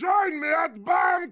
Join me at Bomb